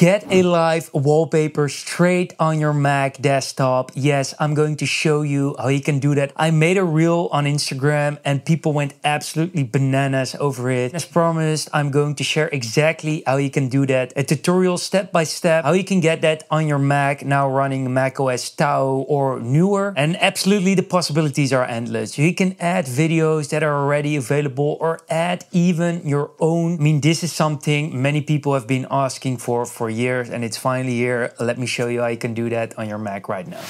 Get a live wallpaper straight on your Mac desktop. Yes, I'm going to show you how you can do that. I made a reel on Instagram and people went absolutely bananas over it. As promised, I'm going to share exactly how you can do that. A tutorial step by step, how you can get that on your Mac now running Mac OS Tahoe or newer. And absolutely the possibilities are endless. You can add videos that are already available or add even your own. I mean, this is something many people have been asking for for years and it's finally here. Let me show you how you can do that on your Mac right now.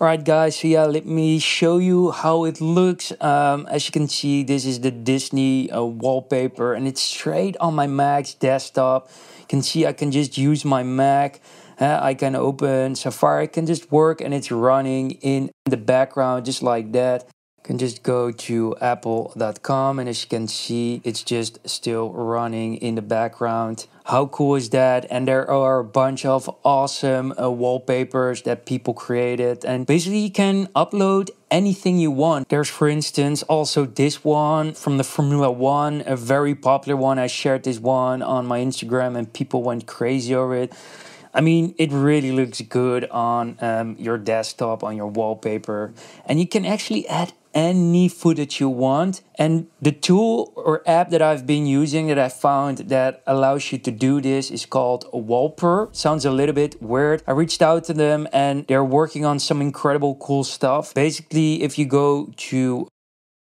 Alright guys, so yeah, let me show you how it looks. Um, as you can see, this is the Disney uh, wallpaper and it's straight on my Mac's desktop. You can see I can just use my Mac. Uh, I can open Safari, I can just work and it's running in the background just like that can just go to apple.com and as you can see it's just still running in the background. How cool is that? And there are a bunch of awesome uh, wallpapers that people created. And basically you can upload anything you want. There's for instance also this one from the formula one a very popular one. I shared this one on my instagram and people went crazy over it I mean, it really looks good on um, your desktop, on your wallpaper, and you can actually add any footage you want. And the tool or app that I've been using that I found that allows you to do this is called Wallper. Sounds a little bit weird. I reached out to them and they're working on some incredible cool stuff. Basically, if you go to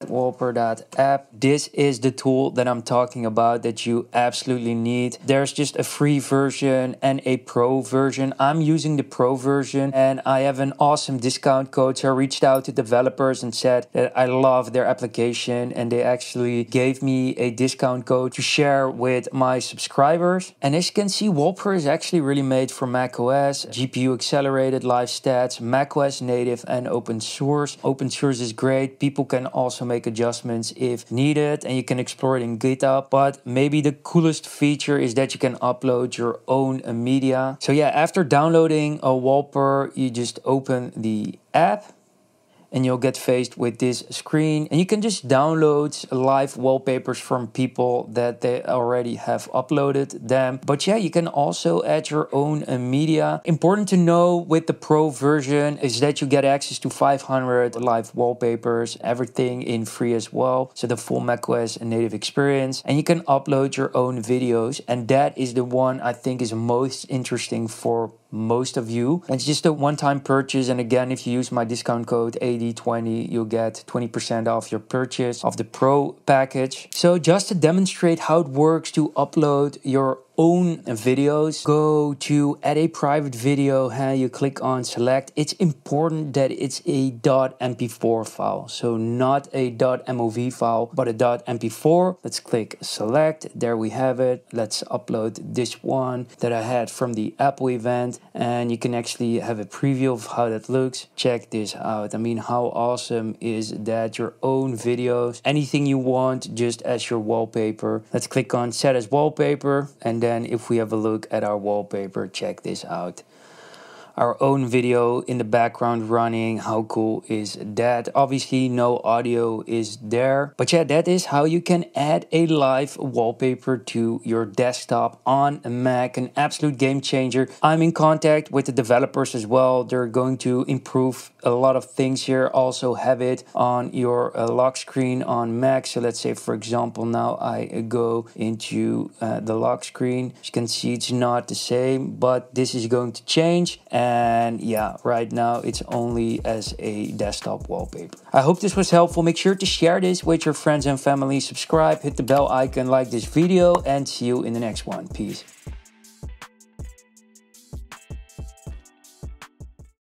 Wallper.app. This is the tool that I'm talking about that you absolutely need. There's just a free version and a pro version. I'm using the pro version and I have an awesome discount code. So I reached out to developers and said that I love their application and they actually gave me a discount code to share with my subscribers. And as you can see, Wallper is actually really made for macOS, GPU accelerated live stats, macOS native and open source. Open source is great. People can also make make adjustments if needed and you can explore it in GitHub. But maybe the coolest feature is that you can upload your own media. So yeah, after downloading a Wallper, you just open the app and you'll get faced with this screen. And you can just download live wallpapers from people that they already have uploaded them. But yeah you can also add your own media. Important to know with the pro version is that you get access to 500 live wallpapers everything in free as well. So the full macOS and native experience. And you can upload your own videos. And that is the one I think is most interesting for most of you. And It's just a one-time purchase and again if you use my discount code AD20 you'll get 20% off your purchase of the Pro package. So just to demonstrate how it works to upload your own videos. Go to add a private video and you click on select. It's important that it's a. mp4 file. So not a. mov file but a. mp4 let's click select. There we have it. Let's upload this one that i had from the apple event. And you can actually have a preview of how that looks. Check this out. I mean how awesome is that? Your own videos. Anything you want just as your wallpaper. Let's click on set as wallpaper. And then if we have a look at our wallpaper, check this out our own video in the background running. How cool is that? Obviously, no audio is there. But yeah, that is how you can add a live wallpaper to your desktop on a Mac. An absolute game changer. I'm in contact with the developers as well. They're going to improve a lot of things here. Also have it on your uh, lock screen on Mac. So let's say, for example, now I go into uh, the lock screen. As you can see, it's not the same, but this is going to change. And and yeah right now it's only as a desktop wallpaper i hope this was helpful make sure to share this with your friends and family subscribe hit the bell icon like this video and see you in the next one peace